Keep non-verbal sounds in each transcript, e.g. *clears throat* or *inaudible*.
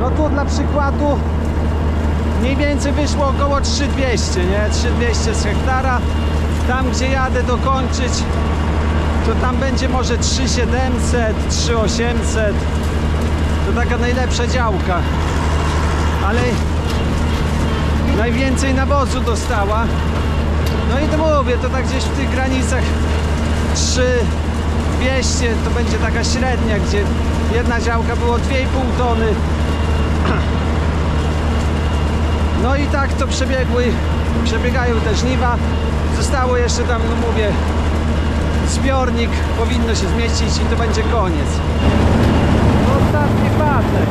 No tu dla przykładu mniej więcej wyszło około 3200, nie? 3200 z hektara. Tam gdzie jadę dokończyć, to tam będzie może 3700, 3800. To taka najlepsza działka. Ale najwięcej nawozu dostała. No i to mówię, to tak gdzieś w tych granicach 3200 to będzie taka średnia, gdzie jedna działka było 2,5 tony. *clears throat* No i tak to przebiegły, przebiegają te żniwa. Zostało jeszcze tam, no mówię, zbiornik powinno się zmieścić i to będzie koniec. Ostatni patek.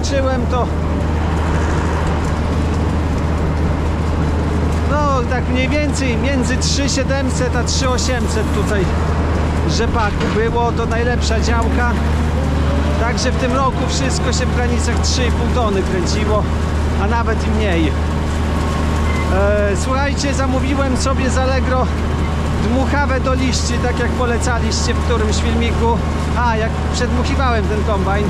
Liczyłem, to no tak mniej więcej między 3700 a 3800 tutaj rzepaku było, to najlepsza działka. Także w tym roku wszystko się w granicach 3,5 tony kręciło, a nawet i mniej. E, słuchajcie, zamówiłem sobie z Allegro dmuchawę do liści, tak jak polecaliście w którymś filmiku. A, jak przedmuchiwałem ten kombajn.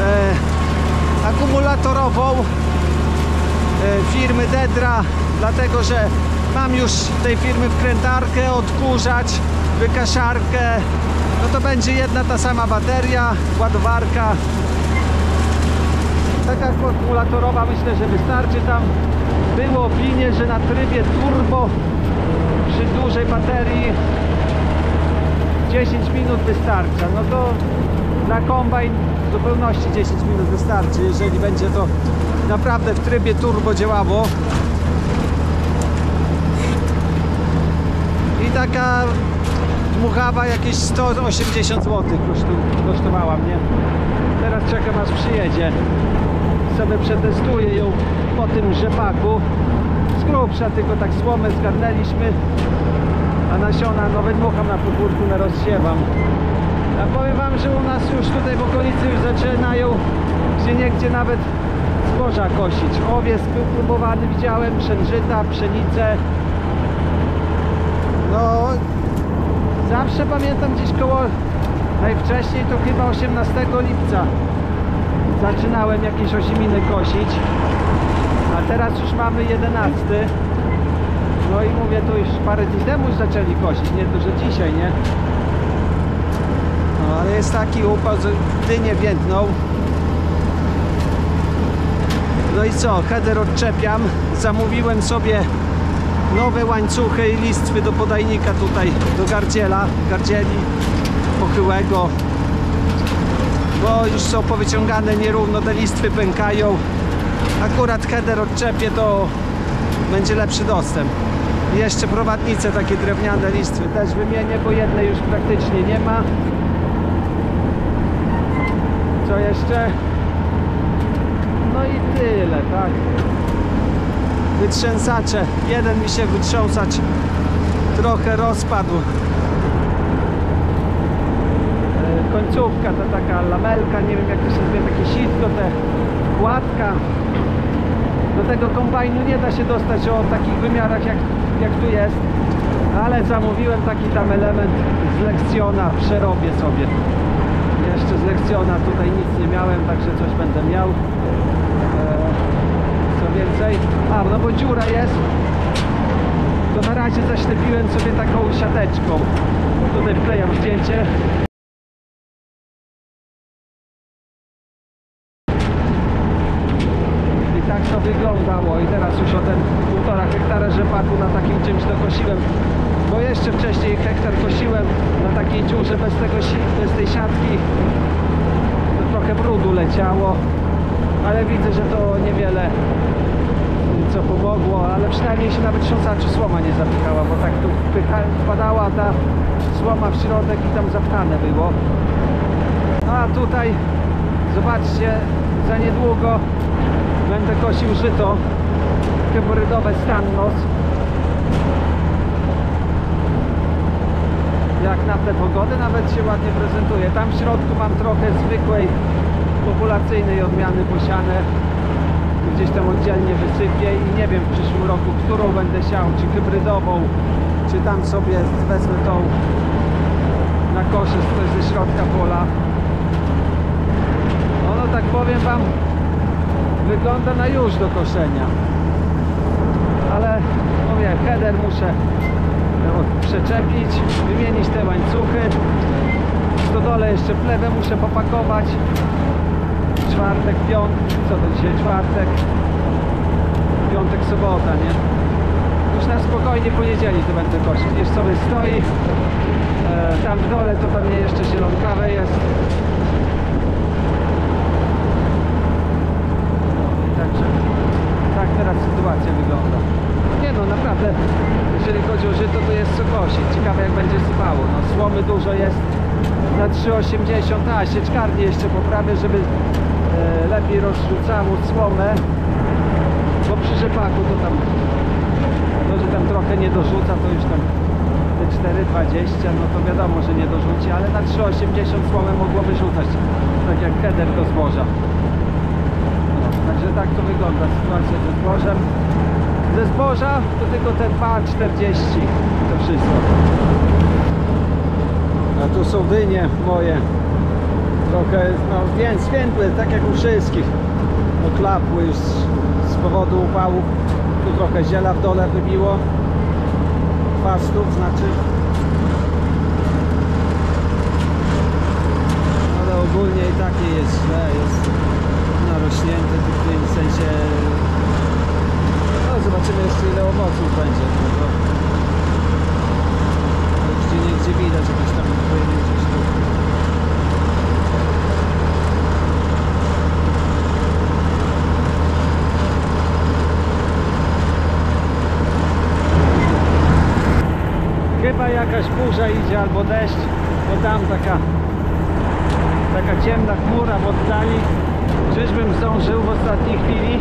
E, akumulatorową e, firmy Dedra, dlatego że mam już tej firmy wkrętarkę, odkurzacz, wykaszarkę. No to będzie jedna ta sama bateria, ładowarka. Taka akumulatorowa myślę, że wystarczy tam. Było opinie, że na trybie turbo przy dużej baterii 10 minut wystarcza. No to na kombajn w zupełności 10 minut wystarczy, jeżeli będzie to naprawdę w trybie turbo działało. I taka dmuchawa jakieś 180 zł kosztowała mnie. Teraz czekam aż przyjedzie. Sobie przetestuję ją po tym rzepaku. Z grubsza tylko tak słomę zgarnęliśmy, a nasiona no wydmucham na podwórku, rozsiewam. A powiem wam, że u nas już tutaj w okolicy już zaczynają gdzie niegdzie nawet zboża kosić. Owiec był próbowany, widziałem, pszenżyta, pszenicę. No, zawsze pamiętam gdzieś koło, najwcześniej to chyba 18 lipca zaczynałem jakieś oziminy kosić. A teraz już mamy 11. No i mówię, to już parę dni temu zaczęli kosić, nie to, że dzisiaj, nie? Ale jest taki upał, że dynie więdną. No i co, header odczepiam. Zamówiłem sobie nowe łańcuchy i listwy do podajnika tutaj, do gardziela, gardzieli pochyłego. Bo już są powyciągane nierówno, te listwy pękają. Akurat header odczepię, to będzie lepszy dostęp. Jeszcze prowadnice takie drewniane listwy też wymienię, bo jednej już praktycznie nie ma. Jeszcze? No i tyle, tak. Wytrzęsacze. Jeden mi się wytrząsacz trochę rozpadł. E, Końcówka to taka lamelka, nie wiem jak to się nazywa, takie sitko, te kładka. Do tego kombajnu nie da się dostać o takich wymiarach jak, jak tu jest. Ale zamówiłem taki tam element z lekcjona, przerobię sobie. Jeszcze z lekcjona tutaj nic nie miałem, także coś będę miał. Eee, co więcej? A, no bo dziura jest. To na razie zaślepiłem sobie taką siateczką. Tutaj wklejam zdjęcie. I tak to wyglądało. I teraz już o ten półtora hektara rzepaku na takim czymś dokosiłem. Bo jeszcze wcześniej hektar kosiłem na takiej dziurze bez, tego, bez tej siatki. Trochę brudu leciało. Ale widzę, że to niewiele co pomogło, ale przynajmniej się nawet trząsaczy słoma nie zapychała, bo tak tu wpadała ta słoma w środek i tam zapchane było. A tutaj zobaczcie, za niedługo będę kosił żyto hybrydowe Stannos. Jak na te pogody nawet się ładnie prezentuje. Tam w środku mam trochę zwykłej populacyjnej odmiany posiane gdzieś tam oddzielnie wysypię i nie wiem w przyszłym roku, którą będę siał, czy hybrydową, czy tam sobie wezmę tą na kosze coś ze środka pola. Ono tak powiem wam wygląda na już do koszenia. Ale mówię, header muszę no, przeczepić, wymienić te łańcuchy. W stodole jeszcze plewę muszę popakować czwartek, piątek, co to dzisiaj, czwartek, piątek, sobota, nie? Już na spokojnie poniedzieli to będę kosić, już sobie stoi, e, tam w dole to pewnie jeszcze zielonkawe jest. Także tak teraz sytuacja wygląda. Nie no, naprawdę, jeżeli chodzi o żyto, to jest co kosić. Ciekawe jak będzie sypało. No, słomy dużo jest na 3,80, a sieczkarnię jeszcze poprawię, żeby e, lepiej rozrzucało słomę, bo przy rzepaku to tam, to że tam trochę nie dorzuca, to już tam te 4,20, no to wiadomo, że nie dorzuci, ale na 3,80 słomę mogło wyrzucać, tak jak header do zboża. No, także tak to wygląda sytuacja ze zbożem. Ze zboża to tylko te 2,40 to wszystko. A tu są dynie moje. Trochę, no więc świętły, tak jak u wszystkich. Oklapły już z, powodu upału. Tu trochę ziela w dole wybiło. Fastów znaczy. Ogólnie i tak nie jest źle, jest narośnięte tu w tym sensie. No zobaczymy jeszcze ile owoców będzie. No to już gdzie widać jakieś tam pojedyncze sztuki. Chyba jakaś burza idzie albo deszcz, bo tam taka taka ciemna chmura w oddali. Czyżbym zdążył w ostatniej chwili?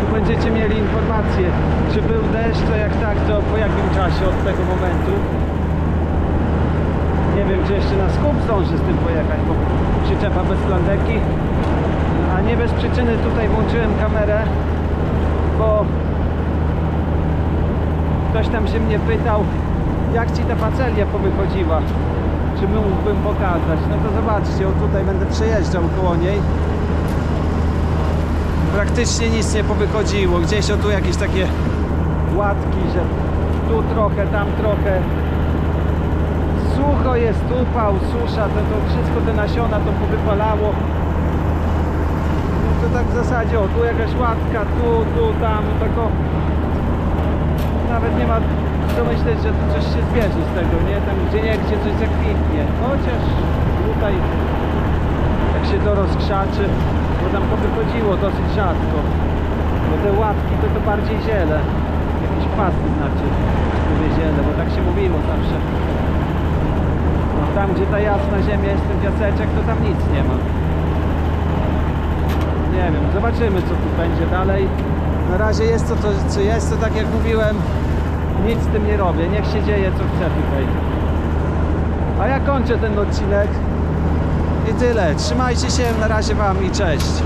Tu będziecie mieli informację, czy był deszcz, to jak tak, to po jakim czasie od tego momentu. Nie wiem, czy jeszcze na skup zdąży z tym pojechać, bo przyczepa bez plandeki. A nie bez przyczyny tutaj włączyłem kamerę, bo ktoś tam się mnie pytał, jak ci ta facelia powychodziła, czy mógłbym pokazać. No to zobaczcie, o tutaj będę przejeżdżał koło niej. Praktycznie nic nie powychodziło. Gdzieś o tu jakieś takie łatki, że tu trochę, tam trochę. Sucho jest, upał, susza, to, to wszystko te nasiona to powypalało. No to tak w zasadzie, o tu jakaś łatka, tu, tu, tam, tako nawet nie ma co myśleć, że tu coś się zbierze z tego, nie? Tam gdzie nie, gdzie coś zakwitnie. Chociaż tutaj jak się to rozkrzaczy, bo tam powychodziło dosyć rzadko. Bo te łatki to to bardziej ziele. Jakieś pasy znaczy, mówię ziele, bo tak się mówiło zawsze. No tam gdzie ta jasna ziemia jest ten piaseczek, to tam nic nie ma. Nie wiem, zobaczymy co tu będzie dalej. Na razie jest to, to co jest, to tak jak mówiłem, nic z tym nie robię, niech się dzieje co chce tutaj. A ja kończę ten odcinek i tyle. Trzymajcie się, na razie Wam i cześć.